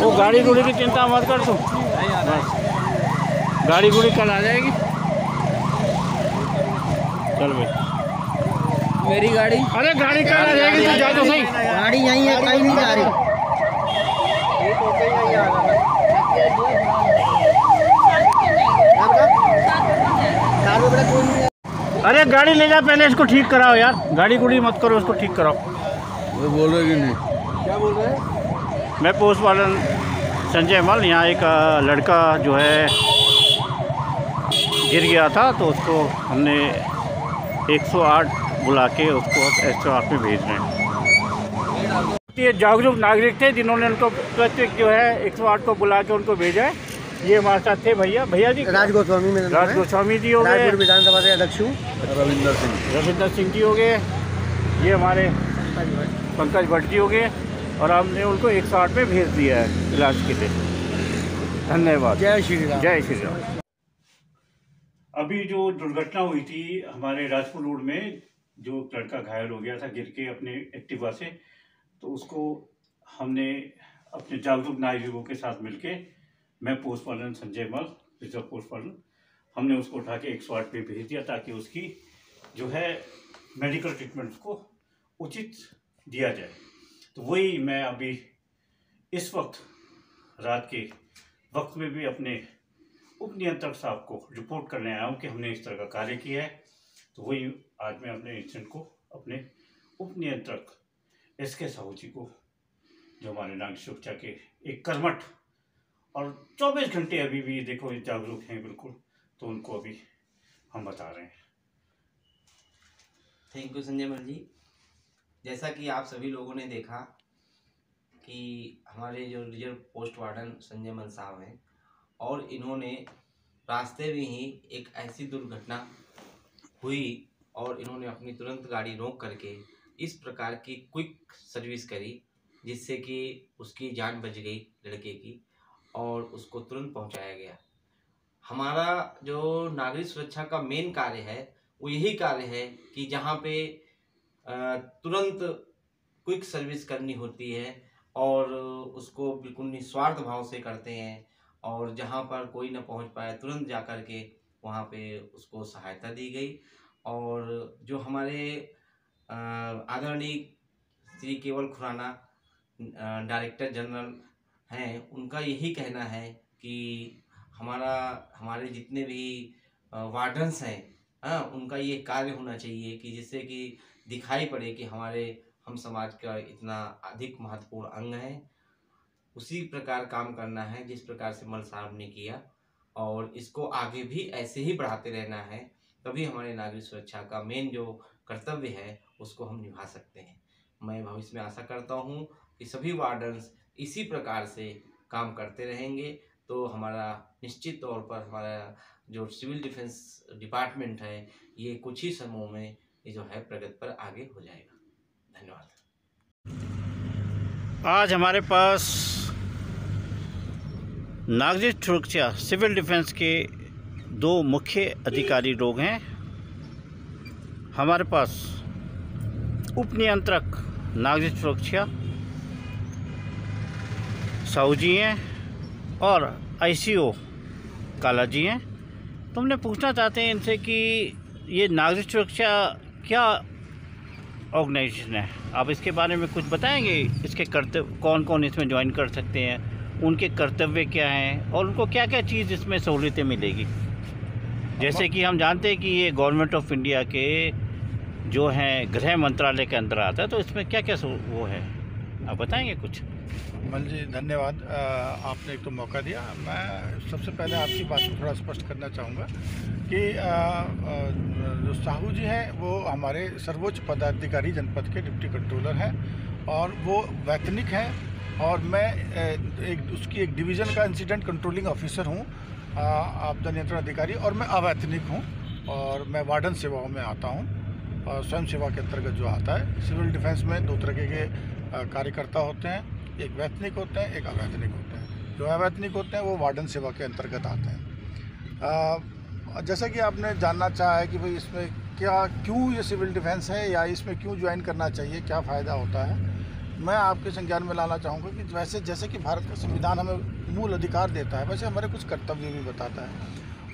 वो गाड़ी गुड़ी की चिंता मत कर तू। गाड़ी गुड़ी कल आ जाएगी। चल भाई। मेरी गाड़ी। अरे गाड़ी कल आ जाएगी? तू जा तो सही। गाड़ी यहीं है कहीं नहीं जा रही। अरे गाड़ी ले जा पहले इसको ठीक कराओ यार। गाड़ी गुड़ी मत करो उसको ठीक कराओ। वो बोल रहे कि नहीं? क्या बोल रहे? हैं मैं पोस्ट वालन संजय मल यहाँ एक लड़का जो है गिर गया था तो उसको हमने 108 बुला के उसको 108 में भेज रहे हैं। ये जागरूक नागरिक थे जिन्होंने उनको प्रत्येक जो है 108 को बुला के उनको भेजा है। ये हमारे साथ थे भैया। भैया जी? राज गोस्वामी राज गोस्वामी जी हो गए। विधानसभा से अध्यक्ष हूँ। रविंदर सिंह। रविंदर सिंह जी हो गए। ये हमारे पंकज भट्ट जी हो गए और हमने उनको 108 में भेज दिया है इलाज के लिए। धन्यवाद। जय श्री राम। जय श्री राम। अभी जो दुर्घटना हुई थी हमारे राजपुर रोड में जो लड़का घायल हो गया था गिर के अपने एक्टिवा से तो उसको हमने अपने जागरूक नागरिकों के साथ मिलके मैं पोस्ट पालन संजय मल, रिज़र्व पोस्ट पालन हमने उसको उठा के एक सौ आठ पे भेज दिया ताकि उसकी जो है मेडिकल ट्रीटमेंट को उचित दिया जाए। तो वही मैं अभी इस वक्त रात के वक्त में भी अपने उप नियंत्रक साहब को रिपोर्ट करने आया हूँ कि हमने इस तरह का कार्य किया है। तो वही आज मैं अपने इंसिडेंट को अपने उप नियंत्रक एस के साहू जी को जो हमारे नागरिक सुरक्षा के एक कर्मठ और 24 घंटे अभी भी देखो ये जागरूक हैं बिल्कुल तो उनको अभी हम बता रहे हैं। थैंक यू संजय मल जी। जैसा कि आप सभी लोगों ने देखा कि हमारे जो रिज़र्व पोस्ट वार्डन संजय मल साहब हैं और इन्होंने रास्ते में ही एक ऐसी दुर्घटना हुई और इन्होंने अपनी तुरंत गाड़ी रोक करके इस प्रकार की क्विक सर्विस करी, जिससे कि उसकी जान बच गई लड़के की और उसको तुरंत पहुँचाया गया। हमारा जो नागरिक सुरक्षा का मेन कार्य है, वो यही कार्य है कि जहाँ पे तुरंत क्विक सर्विस करनी होती है और उसको बिल्कुल निस्वार्थ भाव से करते हैं और जहाँ पर कोई न पहुँच पाए तुरंत जा कर के वहाँ पे उसको सहायता दी गई। और जो हमारे आदरणीय श्री केवल खुराना डायरेक्टर जनरल हैं, उनका यही कहना है कि हमारा, हमारे जितने भी वार्डन्स हैं हाँ उनका ये कार्य होना चाहिए कि जिससे कि दिखाई पड़े कि हमारे, हम समाज का इतना अधिक महत्वपूर्ण अंग है। उसी प्रकार काम करना है, जिस प्रकार से मल साहब ने किया, और इसको आगे भी ऐसे ही बढ़ाते रहना है, तभी हमारे नागरिक सुरक्षा का मेन जो कर्तव्य है उसको हम निभा सकते हैं। मैं भविष्य में आशा करता हूँ कि सभी वार्डन्स इसी प्रकार से काम करते रहेंगे। तो हमारा निश्चित तौर पर हमारा जो सिविल डिफेंस डिपार्टमेंट है, ये कुछ ही समूह में ये जो है प्रगति पर आगे हो जाएगा। धन्यवाद। आज हमारे पास नागरिक सुरक्षा, सिविल डिफेंस के दो मुख्य अधिकारी लोग हैं। हमारे पास उप नियंत्रक नागरिक सुरक्षा साहू जी हैं और आईसीओ काला जी हैं। तो हमने पूछना चाहते हैं इनसे कि ये नागरिक सुरक्षा क्या ऑर्गेनाइजेशन है? आप इसके बारे में कुछ बताएँगे? इसके कर्तव्य कौन कौन इसमें ज्वाइन कर सकते हैं? उनके कर्तव्य क्या हैं? और उनको क्या क्या चीज़ इसमें सहूलियतें मिलेगी? जैसे कि हम जानते हैं कि ये गवर्नमेंट ऑफ़ इंडिया के जो हैं गृह मंत्रालय के अंदर आता है तो इसमें क्या क्या वो है? आप बताएँगे कुछ? मल जी धन्यवाद। आपने एक तो मौका दिया। मैं सबसे पहले आपकी बात को थोड़ा स्पष्ट करना चाहूँगा कि अ, जो साहू जी हैं वो हमारे सर्वोच्च पदाधिकारी जनपद के डिप्टी कंट्रोलर हैं और वो वैतनिक हैं और मैं एक उसकी एक डिवीज़न का इंसिडेंट कंट्रोलिंग ऑफिसर हूँ आपदा नियंत्रण अधिकारी और मैं अवैतनिक हूँ और मैं वार्डन सेवाओं में आता हूँ। स्वयं सेवा के अंतर्गत जो आता है, सिविल डिफेंस में दो तरह के कार्यकर्ता होते हैं। एक वैतनिक होते हैं, एक अवैतनिक होते हैं। जो अवैतनिक होते हैं, वो वार्डन सेवा के अंतर्गत आते हैं। जैसा कि आपने जानना चाहा है कि भाई इसमें क्या, क्यों ये सिविल डिफेंस है या इसमें क्यों ज्वाइन करना चाहिए, क्या फ़ायदा होता है? मैं आपके संज्ञान में लाना चाहूँगा कि वैसे जैसे कि भारत का संविधान हमें मूल अधिकार देता है, वैसे हमारे कुछ कर्तव्य भी बताता है।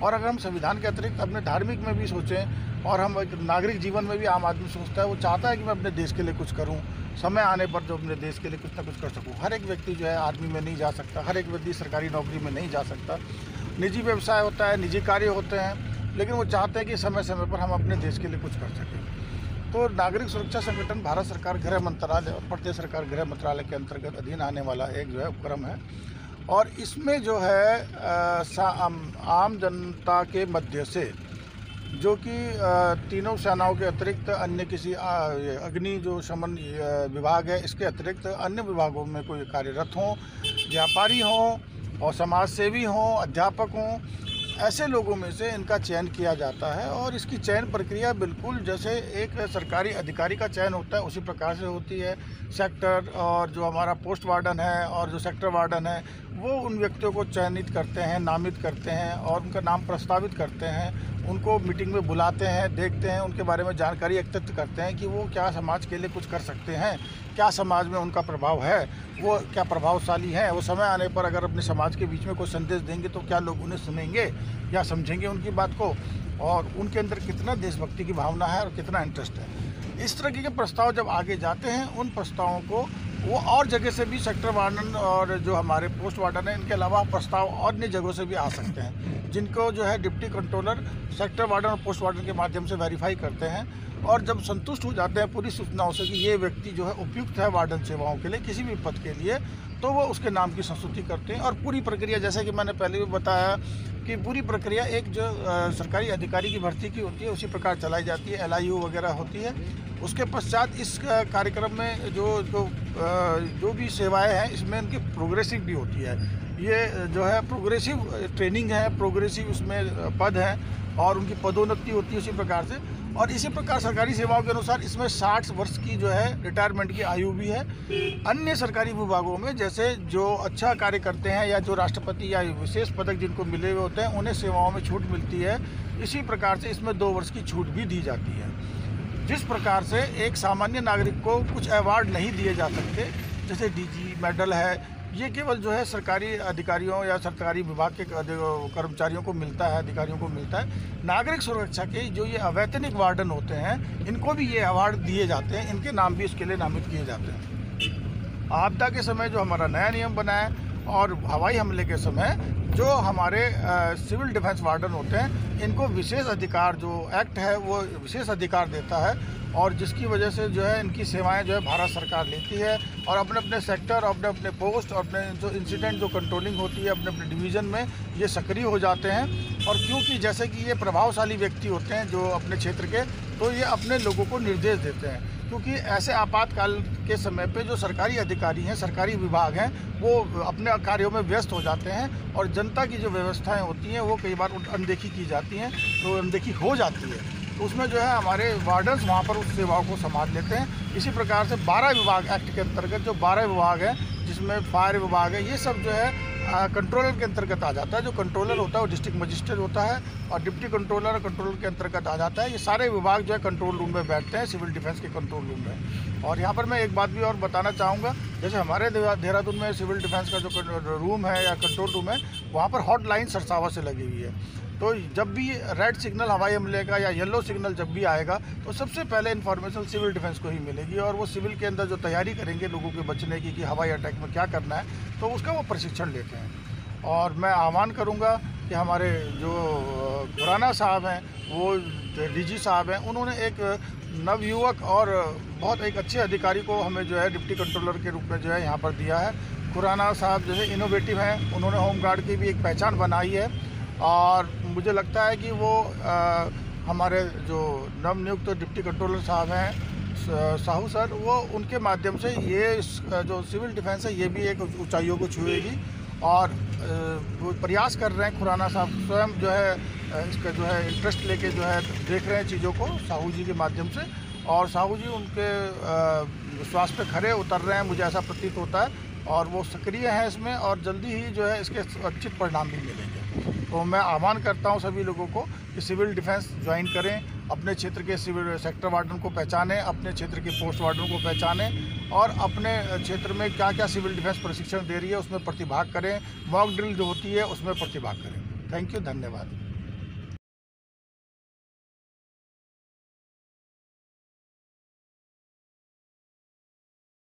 और अगर हम संविधान के अतिरिक्त अपने धार्मिक में भी सोचें और हम एक नागरिक जीवन में भी आम आदमी सोचता है, वो चाहता है कि मैं अपने देश के लिए कुछ करूँ, समय आने पर जो अपने देश के लिए कुछ ना कुछ कर सकूँ। हर एक व्यक्ति जो है आर्मी में नहीं जा सकता, हर एक व्यक्ति सरकारी नौकरी में नहीं जा सकता। निजी व्यवसाय होता है, निजी कार्य होते हैं, लेकिन वो चाहते हैं कि समय समय पर हम अपने देश के लिए कुछ कर सकें। तो नागरिक सुरक्षा संगठन भारत सरकार गृह मंत्रालय और प्रदेश सरकार गृह मंत्रालय के अंतर्गत अधीन आने वाला एक जो है उपक्रम है। और इसमें जो है आ, आम, आम जनता के मध्य से जो कि तीनों सेनाओं के अतिरिक्त अन्य किसी अग्नि जो शमन विभाग है इसके अतिरिक्त अन्य विभागों में कोई कार्यरत हों व्यापारी हों और समाज सेवी हों अध्यापक हों ऐसे लोगों में से इनका चयन किया जाता है और इसकी चयन प्रक्रिया बिल्कुल जैसे एक सरकारी अधिकारी का चयन होता है, उसी प्रकार से होती है। सेक्टर और जो हमारा पोस्ट वार्डन है और जो सेक्टर वार्डन है, वो उन व्यक्तियों को चयनित करते हैं, नामित करते हैं और उनका नाम प्रस्तावित करते हैं उनको मीटिंग में बुलाते हैं, देखते हैं, उनके बारे में जानकारी एकत्रित करते हैं कि वो क्या समाज के लिए कुछ कर सकते हैं, क्या समाज में उनका प्रभाव है, वो क्या प्रभावशाली हैं, वो समय आने पर अगर अपने समाज के बीच में कोई संदेश देंगे तो क्या लोग उन्हें सुनेंगे या समझेंगे उनकी बात को? और उनके अंदर कितना देशभक्ति की भावना है और कितना इंटरेस्ट है? इस तरह के प्रस्ताव जब आगे जाते हैं, उन प्रस्तावों को वो और जगह से भी सेक्टर वार्डन और जो हमारे पोस्ट वार्डन है, इनके अलावा प्रस्ताव और अन्य जगहों से भी आ सकते हैं। जिनको जो है डिप्टी कंट्रोलर, सेक्टर वार्डन और पोस्ट वार्डन के माध्यम से वेरीफाई करते हैं और जब संतुष्ट हो जाते हैं पूरी सूचनाओं से कि ये व्यक्ति जो है उपयुक्त है वार्डन सेवाओं के लिए, किसी भी पद के लिए तो वो उसके नाम की संस्तुति करते हैं। और पूरी प्रक्रिया, जैसे कि मैंने पहले भी बताया कि पूरी प्रक्रिया एक जो सरकारी अधिकारी की भर्ती की होती है, उसी प्रकार चलाई जाती है एल वगैरह होती है। उसके पश्चात इस कार्यक्रम में जो जो जो भी सेवाएँ हैं, इसमें उनकी प्रोग्रेसिव भी होती है। ये जो है प्रोग्रेसिव ट्रेनिंग है, प्रोग्रेसिव उसमें पद हैं और उनकी पदोन्नति होती है उसी प्रकार से। और इसी प्रकार सरकारी सेवाओं के अनुसार इसमें 60 वर्ष की जो है रिटायरमेंट की आयु भी है। अन्य सरकारी विभागों में जैसे जो अच्छा कार्य करते हैं या जो राष्ट्रपति या विशेष पदक जिनको मिले हुए होते हैं, उन्हें सेवाओं में छूट मिलती है। इसी प्रकार से इसमें दो वर्ष की छूट भी दी जाती है। जिस प्रकार से एक सामान्य नागरिक को कुछ अवार्ड नहीं दिए जा सकते, जैसे डीजी मेडल है ये केवल जो है सरकारी अधिकारियों या सरकारी विभाग के कर्मचारियों को मिलता है, अधिकारियों को मिलता है। नागरिक सुरक्षा के जो ये अवैतनिक वार्डन होते हैं, इनको भी ये अवार्ड दिए जाते हैं। इनके नाम भी इसके लिए नामित किए जाते हैं। आपदा के समय जो हमारा नया नियम बना है और हवाई हमले के समय जो हमारे सिविल डिफेंस वार्डन होते हैं, इनको विशेष अधिकार जो एक्ट है, वो विशेष अधिकार देता है और जिसकी वजह से जो है, इनकी सेवाएँ जो है, भारत सरकार लेती है और अपने अपने सेक्टर अपने अपने पोस्ट और अपने जो इंसिडेंट जो कंट्रोलिंग होती है अपने अपने डिवीज़न में ये सक्रिय हो जाते हैं। और क्योंकि जैसे कि ये प्रभावशाली व्यक्ति होते हैं जो अपने क्षेत्र के तो ये अपने लोगों को निर्देश देते हैं। क्योंकि ऐसे आपातकाल के समय पे जो सरकारी अधिकारी हैं, सरकारी विभाग हैं, वो अपने कार्यों में व्यस्त हो जाते हैं और जनता की जो व्यवस्थाएँ होती हैं, वो कई बार अनदेखी की जाती हैं तो अनदेखी हो जाती है। तो उसमें जो है, हमारे वार्डन्स वहाँ पर उस सेवाओं को संभाल लेते हैं। इसी प्रकार से बारह विभाग एक्ट के अंतर्गत जो बारह विभाग हैं, जिसमें फायर विभाग है, ये सब जो है कंट्रोलर के अंतर्गत आ जाता है। जो कंट्रोलर होता है, वो डिस्ट्रिक्ट मजिस्ट्रेट होता है और डिप्टी कंट्रोलर कंट्रोलर के अंतर्गत आ जाता है। ये सारे विभाग जो है कंट्रोल रूम में बैठते हैं सिविल डिफेंस के कंट्रोल रूम में। और यहाँ पर मैं एक बात भी और बताना चाहूँगा। जैसे हमारे देहरादून में सिविल डिफेंस का जो रूम है या कंट्रोल रूम है, वहाँ पर हॉट लाइन सरसावा से लगी हुई है। तो जब भी रेड सिग्नल हवाई हमले का या येलो सिग्नल जब भी आएगा तो सबसे पहले इन्फॉर्मेशन सिविल डिफेंस को ही मिलेगी और वो सिविल के अंदर जो तैयारी करेंगे लोगों के बचने की कि हवाई अटैक में क्या करना है तो उसका वो प्रशिक्षण लेते हैं। और मैं आह्वान करूँगा कि हमारे जो खुराना साहब हैं, वो डीजी साहब हैं, उन्होंने एक नवयुवक और बहुत एक अच्छे अधिकारी को हमें जो है डिप्टी कंट्रोलर के रूप में जो है यहाँ पर दिया है। खुराना साहब जो है इनोवेटिव हैं, उन्होंने होमगार्ड की भी एक पहचान बनाई है और मुझे लगता है कि वो आ, हमारे जो नवनियुक्त तो डिप्टी कंट्रोलर साहब हैं साहू सर वो उनके माध्यम से ये जो सिविल डिफेंस है ये भी एक ऊंचाइयों को छुएगी और वो प्रयास कर रहे हैं खुराना साहब स्वयं जो है इसका जो है इंटरेस्ट लेके जो है देख रहे हैं चीज़ों को साहू जी के माध्यम से और साहू जी उनके विश्वास पे खड़े उतर रहे हैं मुझे ऐसा प्रतीत होता है और वो सक्रिय हैं इसमें और जल्दी ही जो है इसके उचित परिणाम भी मिलेंगे। तो मैं आह्वान करता हूँ सभी लोगों को कि सिविल डिफेंस ज्वाइन करें, अपने क्षेत्र के सिविल सेक्टर वार्डन को पहचानें, अपने क्षेत्र के पोस्ट वार्डन को पहचानें और अपने क्षेत्र में क्या क्या सिविल डिफेंस प्रशिक्षण दे रही है उसमें प्रतिभाग करें। मॉक ड्रिल जो होती है उसमें प्रतिभाग करें। थैंक यू, धन्यवाद।